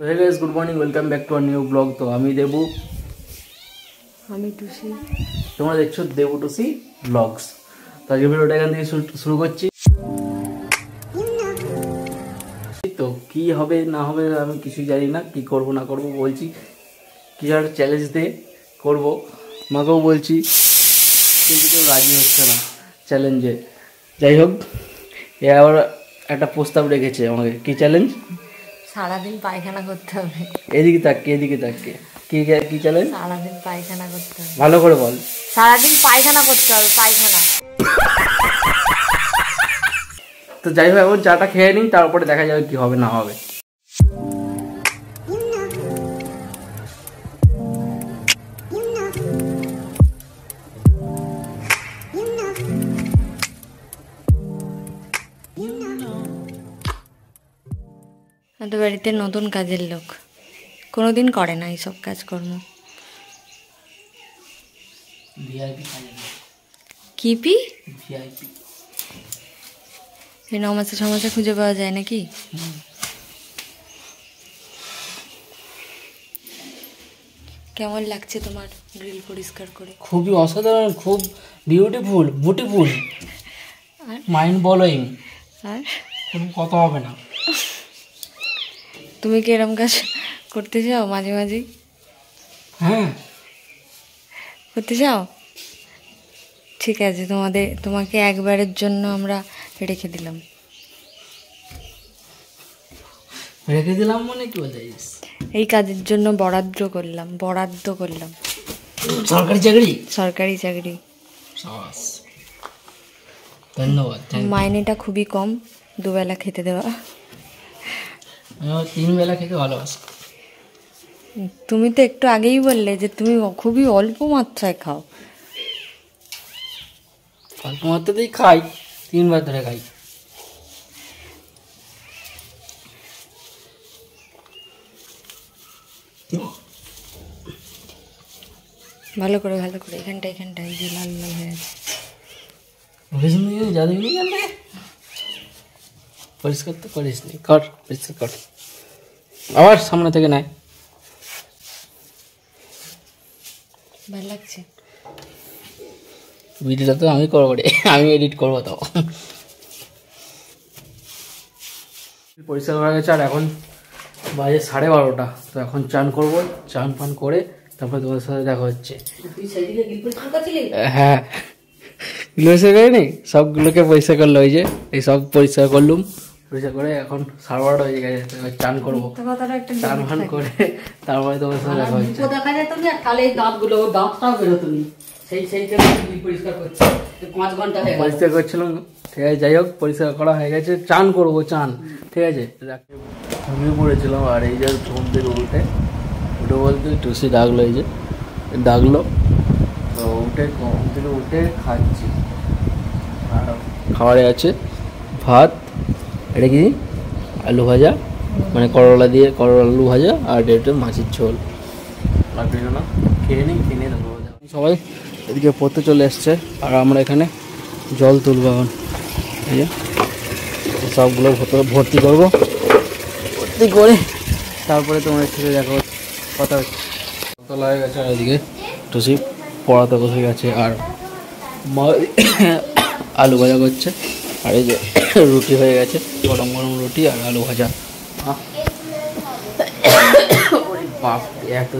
তো hey guys good morning welcome back to our new blog তো আমি দেবু। আমি টুসি। তোমরা দেখছ দেবু টুসি ব্লগস তো আজকে ভিডিওটা এখান থেকে শুরু- করছি। তো কি হবে না হবে আমি কিছুই জানি না। কি করব না করব বলছি। কিছু একটা চ্যালেঞ্জ দিয়ে করব। মাকেও বলছি। কিন্তু কেউ রাজি হচ্ছে না চ্যালেঞ্জে যাই হোক এ আবার একটা প্রস্তাব রেখেছে আমাকে। কি চ্যালেঞ্জ সারাদিন পায়খানা করতে হবে। এদিকে তাকিয়ে এদিকে তাকিয়ে কি কি চলে সারাদিন পায়খানা করতে হবে। ভালো করে বল। সারাদিন পায়খানা করতে হবে পায়খানা। তো যাই হোক এখন চাটা খেয়ে নিই তারপরে দেখা যাবে কি হবে না হবে। আমাদের বাড়িতে নতুন কাজের লোক। কোনো দিন করে না এইসব কাজকর্ম। কিপি এই নমাসে ছমাসে খুঁজে পাওয়া যায় নাকি? কেমন লাগছে তোমার গ্রিল পরিষ্কার করে? খুবই অসাধারণ খুব বিউটিফুল বিউটিফুল আর? মাইন্ড ব্লোয়িং আর? কোনো কথা হবে না। তুমি কি এরম কাজ করতে চাও মাঝে মাঝে? হ্যাঁ। করতে চাও? ঠিক আছে তোমাদের তোমাকে একবারের জন্য আমরা রেখে দিলাম। রেখে দিলাম মানে কি বলছিস এই কাজের জন্য বরাদ্দ করলাম বরাদ্দ করলাম। সরকারি চাকরি? সরকারি চাকরি। ধন্যবাদ। মাইনেটা খুবই কম দুবেলা খেতে দেওয়া। তিন বেলা খেতে ভালোবাসি। তুমি তো একটু আগেই বললে যে তুমি খুবই অল্প মাত্রায় খাও। অল্প মাত্রাতেই খাই তিনবার ধরে খাই। ভালো করে ভালো করে এখানটা এখানটা এই যে লাল লাল হয়ে আছে। ভীষণ নিয়ে জাদু নিয়ে গেল পরিষ্কার তো করিস নি কর পরিষ্কার কর। আবার সামনে থেকে নেয় ভালো লাগছে। ভিডিওটা তো আমি করব রে আমি এডিট করব তো। পরিষ্কার করা গেছে আর এখন বাজে সাড়ে বারোটা। তো এখন চান করব চান পান করে তারপরে তোমাদের সাথে দেখা হচ্ছে। হ্যাঁ। করিনি সবগুলোকে পরিষ্কার করল ওই যে এই সব পরিষ্কার করলুম। করে এখন বারোটা হয়ে গেছে চান করব। চান ফান করে তারপরে তোমাদের সাথে দেখা হচ্ছে। দেখা যেত না তাহলে এই দাঁতগুলো দাঁতটাও বেরোতো নি সেই সেই জন্য পরিষ্কার করছে। তো পাঁচ ঘণ্টা পরিষ্কার করছিলাম ঠিক আছে যাই হোক পরিষ্কার করা হয়ে গেছে চান করব চান ঠিক আছে। ঘুমিয়ে পড়েছিলাম আর এই যে ঘুম থেকে উঠে উঠে বলতে টুসি ডাকলো এই যে ডাকলো। তো উঠে ঘুম থেকে উঠে খাচ্ছি। আর খাবারে আছে ভাত এটা কি? আলু ভাজা মানে করলা দিয়ে করলা আলু ভাজা আর এটা মাছের ঝোল। খেয়ে নিই কিনে সবাই এদিকে পড়তে চলে এসছে আর আমরা এখানে জল তুলব এখন। এই সবগুলো ভর্তি করব। ভর্তি করে তারপরে তোমার সাথে দেখো কথা হচ্ছে। তোলা হয়ে গেছে আর এদিকে টুসি পড়াতে বসে গেছে আর আলু ভাজা করছে। আর এই যে রুটি হয়ে গেছে, গরম গরম রুটি আর আলু ভাজা। বাপ এত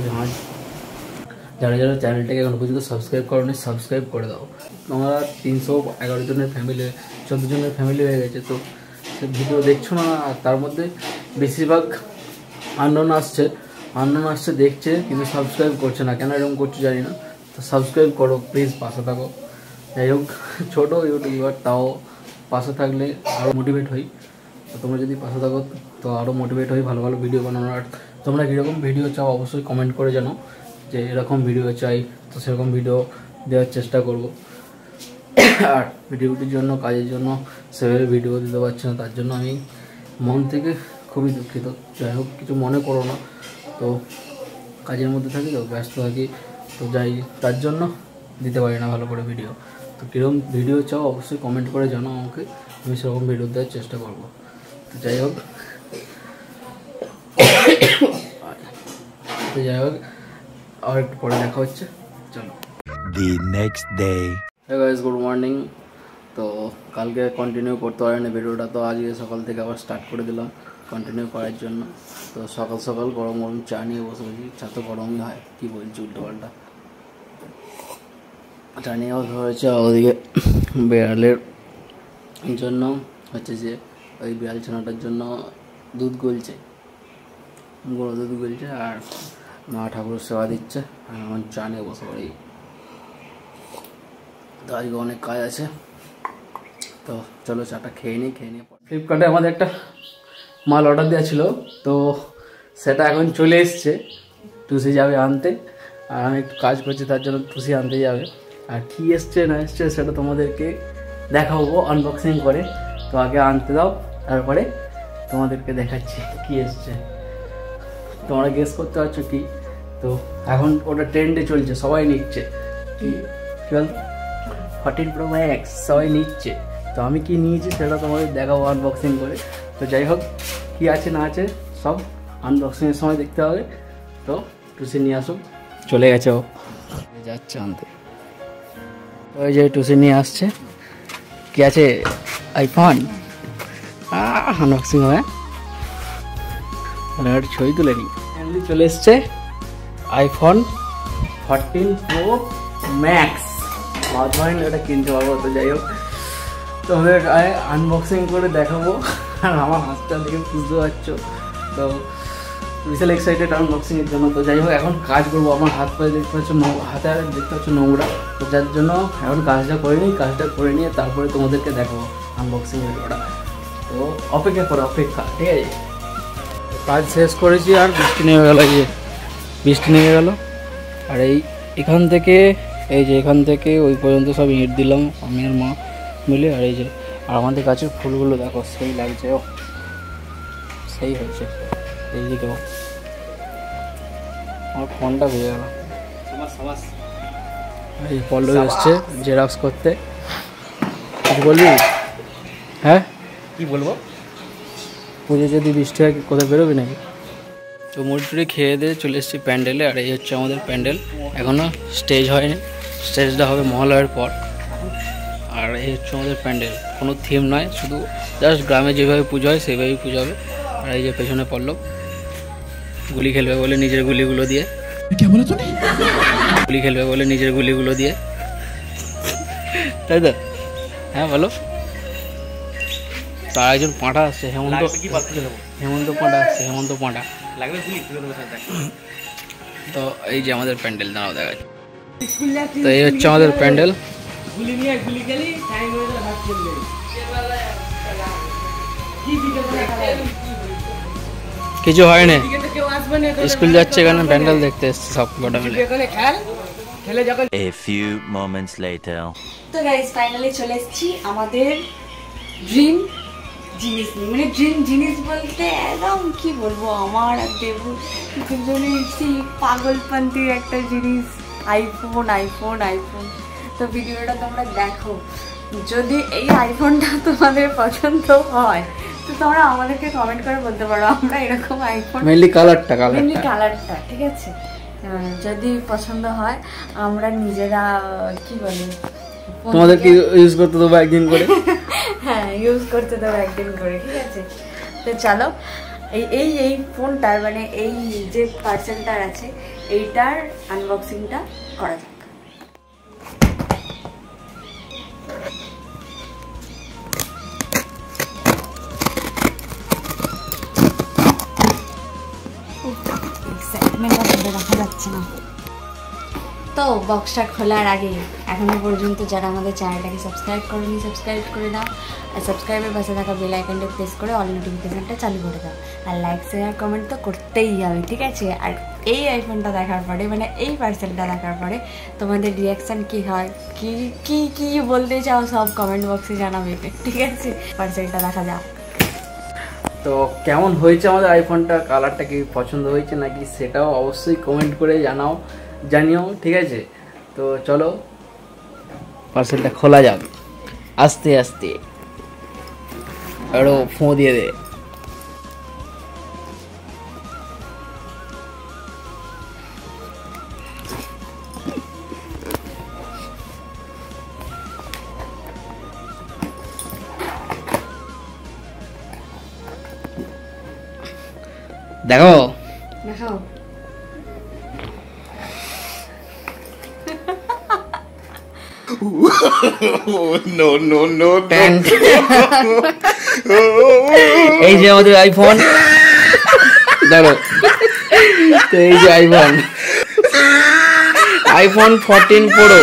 যারা যারা চ্যানেলটাকে এখন পর্যন্ত সাবস্ক্রাইব করোনি সাবস্ক্রাইব করে দাও। তোমরা তিনশো এগারো জনের ফ্যামিলি চোদ্দ জনের ফ্যামিলি হয়ে গেছে, তো ভিডিও দেখছ না, আর তার মধ্যে বেশিরভাগ আননোন আসছে। আননোন আসছে, দেখছে, কিন্তু সাবস্ক্রাইব করছে না। কেন এরকম করছে জানি না। তো সাবস্ক্রাইব করো প্লিজ পাশে থাকো। যাই হোক, ছোটো ইউটিউবার, তাও পাশে থাকলে আরও মোটিভেট হই। তোমরা যদি পাশে থাকো, তো আরও মোটিভেট হই, ভালো ভালো ভিডিও বানানোর। আর তোমরা কীরকম ভিডিও চাও, অবশ্যই কমেন্ট করে জানো যে এরকম ভিডিও চাই, তো সেরকম ভিডিও দেওয়ার চেষ্টা করব। আর ভিডিওটির জন্য, কাজের জন্য, সেভাবে ভিডিও দিতে পারছি না, তার জন্য আমি মন থেকে খুবই দুঃখিত। যাই হোক, কিছু মনে করো না। তো কাজের মধ্যে থাকি, তো ব্যস্ত থাকি, তো যাই, তার জন্য দিতে পারি না ভালো করে ভিডিও তো কীরকম ভিডিও চাও অবশ্যই কমেন্ট করে জানাও আমাকে। আমি সেরকম ভিডিও দেওয়ার চেষ্টা করব। তো যাই হোক। তো যাই হোক আর একটু পরে দেখা হচ্ছে। চলো। The next day guys good morning তো কালকে কন্টিনিউ করতে পারিনি ভিডিওটা তো আজকে সকাল থেকে আবার স্টার্ট করে দিলাম কন্টিনিউ করার জন্য। তো সকাল সকাল গরম গরম চা নিয়ে বসে বসি চা তো গরমই হয় কী বলছি উল্টো পাল্টা চা নিয়ে বসে হয়েছে ওদিকে বিড়ালের জন্য, হচ্ছে যে ওই বিড়াল ছানাটার জন্য দুধ গলছে। গুঁড়ো দুধ গলছে আর মা ঠাকুর সেবা দিচ্ছে আর আমার চা বসে পড়ি তো আজকে অনেক কাজ আছে। তো চলো চাটা খেয়ে নিই, খেয়ে নিয়ে ফ্লিপকার্টে আমাদের একটা মাল অর্ডার দেওয়া ছিল, তো সেটা এখন চলে এসছে। টুসি যাবে আনতে। আর আমি একটু কাজ করছি, তার জন্য টুসি আনতে যাবে। আর কী এসছে না এসছে সেটা তোমাদেরকে দেখাবো আনবক্সিং করে। তো আগে আনতে দাও তারপরে তোমাদেরকে দেখাচ্ছি কী এসছে। তোমরা গেস করতে পারছ কি? তো এখন ওটা ট্রেন্ডে চলছে সবাই নিচ্ছে। কি? বল ফর্টিন প্রো ম্যাক্স সবাই নিচ্ছে। তো আমি কি নিয়েছি সেটা তোমাদের দেখাবো আনবক্সিং করে। তো যাই হোক কি আছে না আছে সব আনবক্সিংয়ের সময় দেখতে হবে। তো টুসি নিয়ে আসুক চলে গেছে ও। যাচ্ছে আনতে। ওই যে টুসি নিয়ে আসছে। কি আছে? আইফোন? আনবক্সিং হবে। একটা ছবি তুলে ফাইনালি চলে এসছে আইফোন ফরটিন প্রো ম্যাক্স মাধ্যমিক এটা কিনতে পারব, তো যাই হোক। তোমাদের আনবক্সিং করে দেখাবো। আর আমার হাতটা দেখে বুঝতে পারছ। তো বিশাল এক্সাইটেড আনবক্সিংয়ের জন্য। তো যাই হোক, এখন কাজ করব। আমার হাত পায়ে দেখতে পাচ্ছ হাতে দেখতে পাচ্ছ নোংরা। তো যার জন্য এখন কাজটা করে নিই, কাজটা করে নিয়ে তারপরে তোমাদেরকে দেখাবো আনবক্সিং ভিডিওটা তো অপেক্ষা করো, অপেক্ষা, ঠিক আছে? কাজ শেষ করেছি আর বৃষ্টি নেমে গেলো, এই যে বৃষ্টি নেমে গেল। আর এই এখান থেকে, এই যে এখান থেকে ওই পর্যন্ত সব ইট দিলাম, আমি আর মা মিলে। আর এই যে, আর আমাদের গাছের ফুলগুলো দেখো, সেই লাগছে, ও। সেই হয়েছে। এই দিকেও আমার ফোনটা ভেঙে গেল। এই পল্লবী এসছে জেরক্স করতে। কিছু বলবি? হ্যাঁ? কি বলব? পুজো যদি বৃষ্টি হয় কোথায় বেরোবি নাকি? তো মুড়ি খেয়ে দিয়ে চলে এসেছি প্যান্ডেলে আর এই হচ্ছে আমাদের প্যান্ডেল। এখনও স্টেজ হয়নি। স্টেজটা হবে মহালয়ের পর। আর এই হচ্ছে আমাদের প্যান্ডেল। কোনো থিম নয় শুধু জাস্ট গ্রামে যেভাবে পুজো হয় সেইভাবেই পুজো হবে। আর এই যে পেছনে পল্লব। গুলি খেলবে বলে নিজের গুলিগুলো দিয়ে। গুলি খেলবে বলে নিজের গুলিগুলো দিয়ে। তাই তো? হ্যাঁ বলো। তার একজন পাঁটা আসছে হেমন্ত। হেমন্ত পাঁঠা আসছে হেমন্ত লাগবে স্যার তো এই যে আমাদের প্যান্ডেল দাঁড়াও দেখা যাচ্ছে। তো এই হচ্ছে আমাদের প্যান্ডেল। গুলি নিয়ে গুলি খেলি টাইম হয়ে গেলে ভাত খেলবে কি বিকেলবেলা খেলা? কিছু আসবে না। স্কুল যাচ্ছে এখানে প্যান্ডেল দেখতে এসছে সব কটা মিলে। খেলে যখন A few moments later. তো গাইজ ফাইনালি চলে এসেছি আমাদের ড্রিম জিনিস নিয়ে। মানে ড্রিম জিনিস বলতে একদম কি বলব আমার আর দেবু দুজনে সেই পাগলপন্থীর একটা জিনিস আইফোন আইফোন আইফোন তো ভিডিওটা তোমরা দেখো। যদি এই আইফোনটা তোমাদের পছন্দ হয় তো তোমরা আমাদেরকে কমেন্ট করে বলতে পারো আমরা এরকম আইফোন মেনলি কালারটা মেনলি কালারটা কালারটা ঠিক আছে? যদি পছন্দ হয় আমরা নিজেরা কি বলি? তোমাদেরকে ইউজ করতে দেবো একদিন করে? হ্যাঁ ইউজ করতে দেবো একদিন করে ঠিক আছে? তো চলো এই এই এই ফোনটার মানে এই যে পার্সেলটার আছে এইটার আনবক্সিংটা করা যাক। যাচ্ছে না। তো বক্সটা খোলার আগে, এখনও পর্যন্ত যারা আমাদের চ্যানেলটাকে সাবস্ক্রাইব করেনি সাবস্ক্রাইব করে দাও। আর সাবস্ক্রাইবের পাশে থাকা বেল আইকনটা প্রেস করে অল নোটিফিকেশনটা চালু করে দাও। আর লাইক শেয়ার কমেন্ট তো করতেই হবে, ঠিক আছে? আর এই আইফোনটা দেখার পরে মানে এই পার্সেলটা দেখার পরে তোমাদের রিয়াকশান কি হয়? কি কি কি বলতে চাও সব কমেন্ট বক্সে জানাবে, ঠিক আছে? পার্সেলটা দেখা যাক। তো কেমন হয়েছে আমাদের আইফোনটা কালারটা কি পছন্দ হয়েছে নাকি সেটাও অবশ্যই কমেন্ট করে জানাও, জানিও, ঠিক আছে? তো চলো পার্সেলটা খোলা যাক। আস্তে আস্তে। আরও ফোঁ দিয়ে দে। দেখো। এই যে আমাদের আইফোন ধরো তো এই যে iPhone iPhone fourteen pro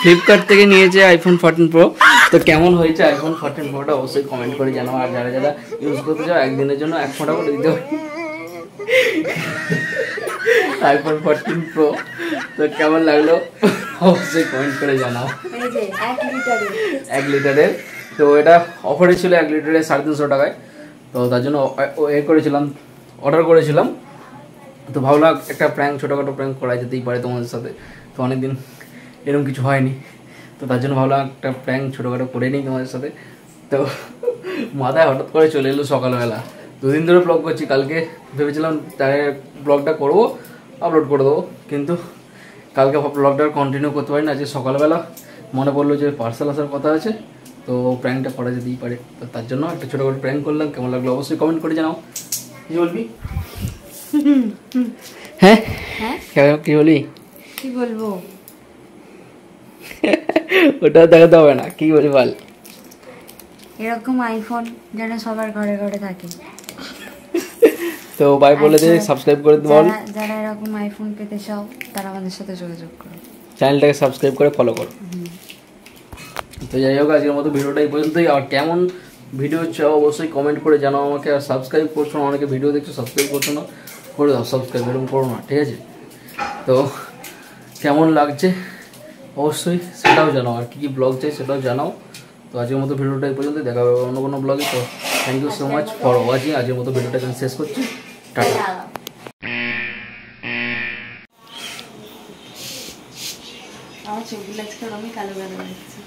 Flipkart থেকে নিয়েছে আইফোন ফোরটিন প্রো তো কেমন হয়েছে আইফোন ফোরটিন প্রোটা অবশ্যই কমেন্ট করে জানাও। আর যারা যারা ইউজ করতে চাও একদিনের জন্য এক ফোঁটা করে দিতে পারি। আইফোন ফোরটিন প্রো তো কেমন লাগল? অবশ্যই কমেন্ট করে জানাও। এক লিটারের। তো এটা অফারে ছিল এক লিটারে সাড়ে তিনশো টাকায়। তো তার জন্য এ করেছিলাম অর্ডার করেছিলাম। তো ভাবলাম একটা প্র্যাঙ্ক ছোটোখাটো প্র্যাঙ্ক করা যেতেই পারে তোমাদের সাথে। তো অনেকদিন এরকম কিছু হয়নি। তো তার জন্য ভাবলাম একটা প্র্যাঙ্ক ছোটোখাটো করে নিই তোমাদের সাথে। তো মাথায় হঠাৎ করে চলে এলো সকালবেলা। দুদিন ধরে ব্লগ করছি কালকে ভেবেছিলাম তাই ব্লগটা করব আপলোড করে দেবো কিন্তু কালকে ব্লগটা কন্টিনিউ করতে পারি না যে সকালবেলা মনে পড়ল যে পার্সেল আসার কথা আছে তো প্র্যাঙ্কটা করা যেতেই পারে। তো তার জন্য একটা ছোটো করে প্র্যাঙ্ক করলাম কেমন লাগল অবশ্যই কমেন্ট করে জানাও। কি বলবি? হ্যাঁ? হ্যাঁ? কে- কি বলি কি বলব? ওটা দেখাতে হবে না কি বলি বল। এরকম আইফোন যেন সবার ঘরে ঘরে থাকে। তো ভাই বলে দে আচ্ছা। সাবস্ক্রাইব করে বল। যারা যারা এরকম আইফোন পেতে চাও তারা আমাদের সাথে যোগাযোগ করো। চ্যানেলটাকে সাবস্ক্রাইব করে ফলো করো। তো যাই হোক আজকের মতো ভিডিওটা এই পর্যন্তই। আর কেমন ভিডিও চাও অবশ্যই কমেন্ট করে জানাও আমাকে। আর সাবস্ক্রাইব করছ না অনেকে ভিডিও দেখছ সাবস্ক্রাইব করছ না করে দাও সাবস্ক্রাইব এরকম করো না ঠিক আছে? তো কেমন লাগছে? অবশ্যই সেটাও জানাও আর কী কী ব্লগ চাই সেটাও জানাও। তো আজকের মতো ভিডিওটা এই পর্যন্ত দেখা হবে অন্য কোনো ব্লগে তো thank you so much for watching আজকের মতো ভিডিওটা এখানে শেষ করছি। টাটা। আমার চোখগুলো আজকে আমি কালো কালো লাগছে